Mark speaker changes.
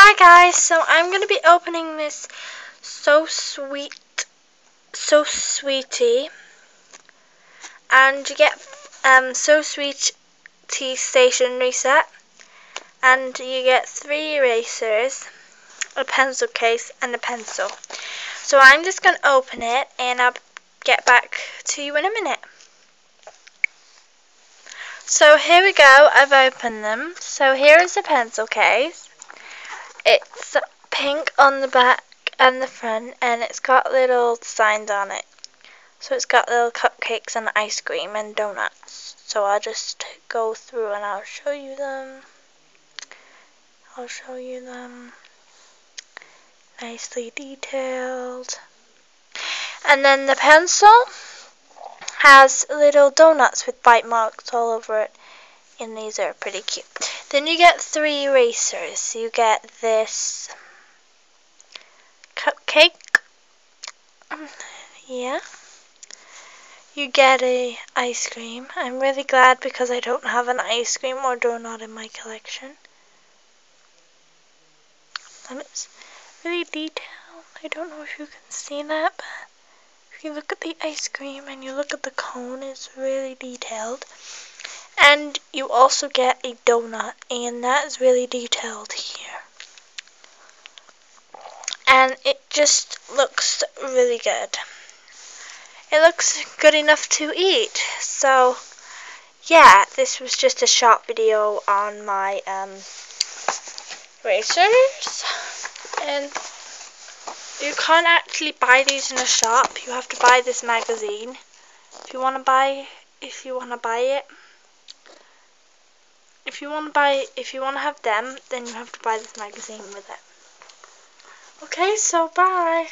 Speaker 1: Hi guys, so I'm going to be opening this So Sweet, So Sweetie, and you get um, So Sweet Tea stationery set, and you get three erasers, a pencil case, and a pencil. So I'm just going to open it, and I'll get back to you in a minute. So here we go, I've opened them. So here is the pencil case. It's pink on the back and the front, and it's got little signs on it. So it's got little cupcakes and ice cream and donuts. So I'll just go through and I'll show you them. I'll show you them. Nicely detailed. And then the pencil has little donuts with bite marks all over it and these are pretty cute. Then you get three erasers. You get this cupcake. Yeah. You get a ice cream. I'm really glad because I don't have an ice cream or donut in my collection. And it's really detailed. I don't know if you can see that, but if you look at the ice cream and you look at the cone, it's really detailed. And you also get a donut, and that is really detailed here. And it just looks really good. It looks good enough to eat. So, yeah, this was just a short video on my um, racers. And you can't actually buy these in a shop. You have to buy this magazine. If you want to buy, if you want to buy it if you want to buy, if you want to have them, then you have to buy this magazine with it. Okay, so bye.